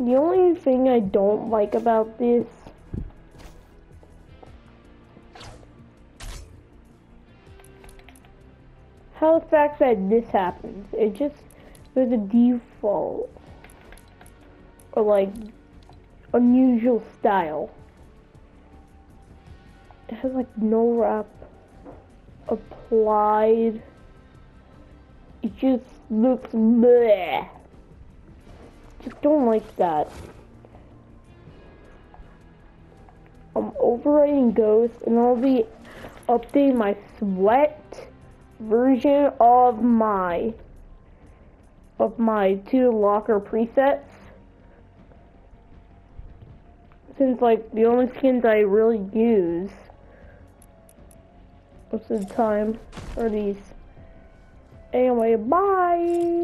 The only thing I don't like about this how the fact that this happens. It just there's a default or like unusual style. It has like no wrap applied. It just looks bleh. Just don't like that. I'm overwriting Ghost and I'll be updating my sweat version of my of my two locker presets. Since like the only skins I really use most of the time are these. Anyway, bye!